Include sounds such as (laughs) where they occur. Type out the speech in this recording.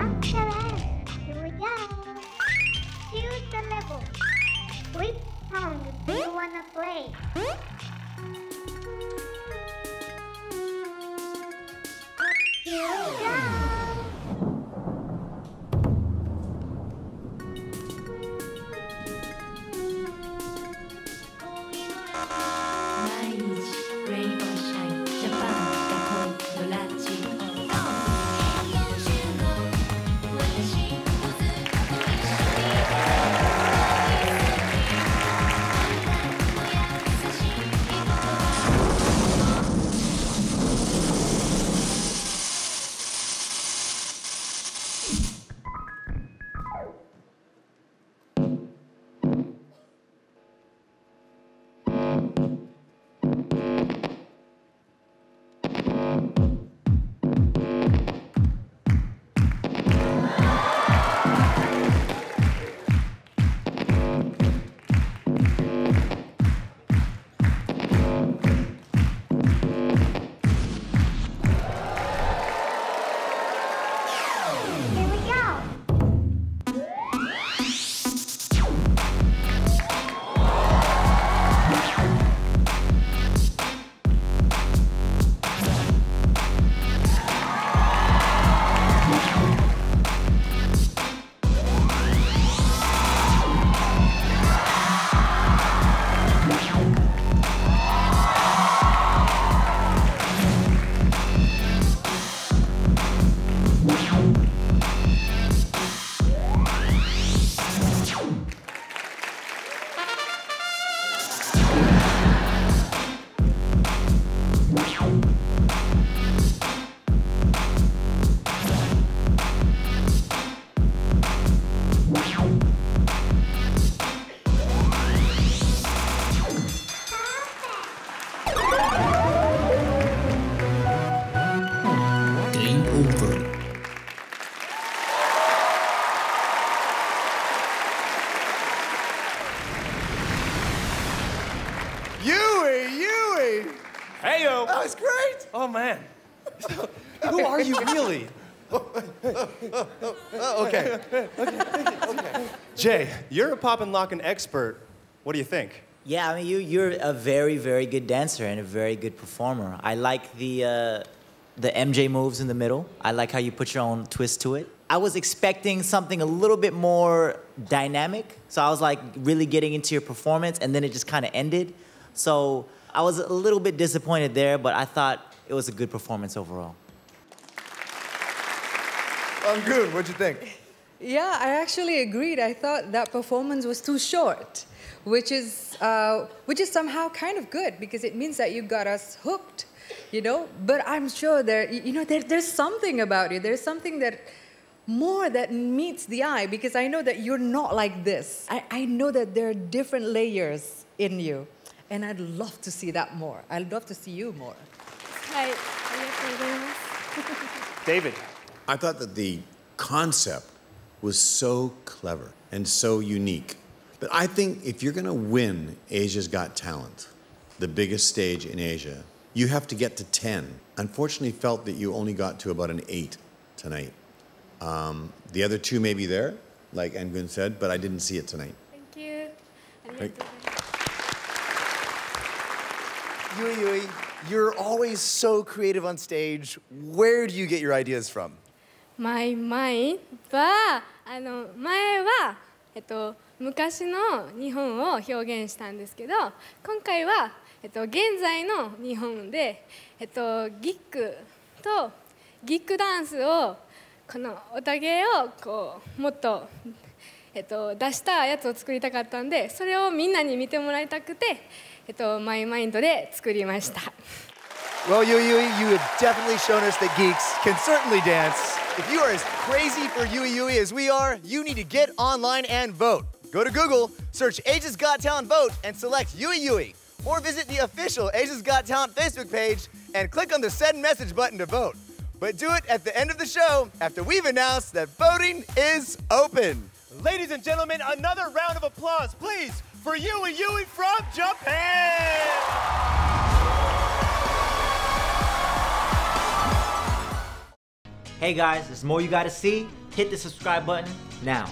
Excellent! Here we go! Choose the level! Which song do you wanna play? Hey yo! That was great! Oh man. Who are you really? Okay. Jay, you're a pop and lockin' expert. What do you think? Yeah, I mean, you, you're a very, very good dancer and a very good performer. I like the, uh, the MJ moves in the middle. I like how you put your own twist to it. I was expecting something a little bit more dynamic. So I was like really getting into your performance, and then it just kind of ended. So I was a little bit disappointed there, but I thought it was a good performance overall. I'm good. what'd you think? Yeah, I actually agreed. I thought that performance was too short, which is uh, which is somehow kind of good because it means that you got us hooked, you know. But I'm sure there, you know, there, there's something about you. There's something that more that meets the eye because I know that you're not like this. I, I know that there are different layers in you, and I'd love to see that more. I'd love to see you more. Hi. (laughs) David. I thought that the concept was so clever and so unique. But I think if you're going to win Asia's Got Talent, the biggest stage in Asia, you have to get to 10. Unfortunately, felt that you only got to about an 8 tonight. Um, the other two may be there, like Anggun said, but I didn't see it tonight. Thank you. Yui, Yui, you're always so creative on stage. Where do you get your ideas from? マイマインはあの前はえっと昔の日本を表現したんですけど今回はえっと現在の日本でえっとギックとギックダンスをこのおたげをこうもっとえっと出したやつを作りたかったんでそれをみんなに見てもらいたくてえっとマイマインドで作りました。 Well, Yui, Yui, you have definitely shown us that geeks can certainly dance. If you are as crazy for Yui Yui as we are, you need to get online and vote. Go to Google, search Asia's Got Talent Vote, and select Yui Yui. Or visit the official Asia's Got Talent Facebook page and click on the send message button to vote. But do it at the end of the show after we've announced that voting is open. Ladies and gentlemen, another round of applause, please, for Yui Yui from Japan! Hey guys, there's more you gotta see. Hit the subscribe button now.